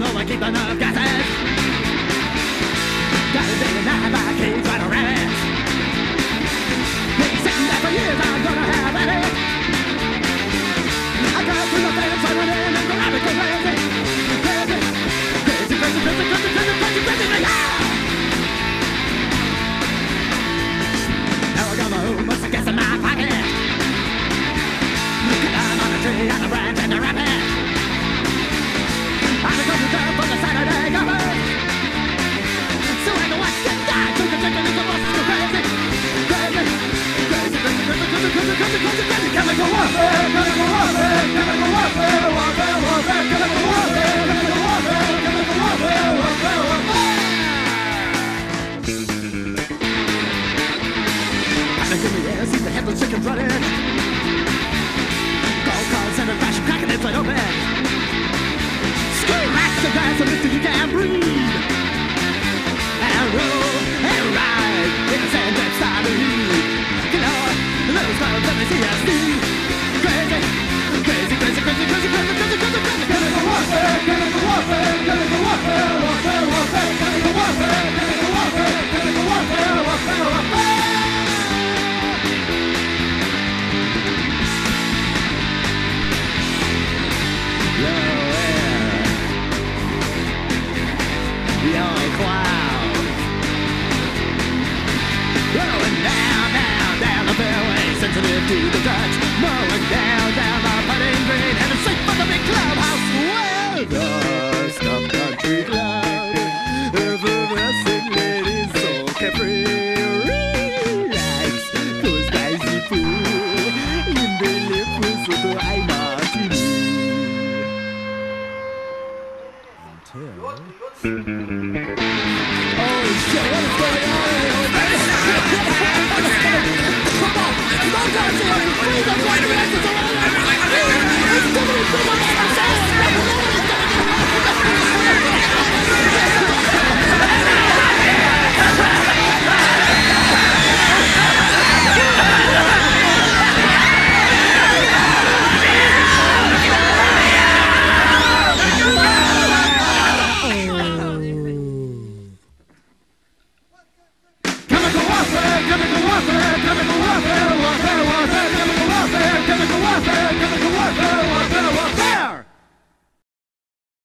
No, I keep enough gases. Got. Been sitting there for years, I'm gonna have it. I got to the fence. second running. sensitive to the touch. Mowing down, down our putting green, and it's safe for the big clubhouse. Well, the stop country club effervescing ladies so carefree. Relax, those guys you fool. Limbe lippe, so do I not Oh shit, what is going on? here?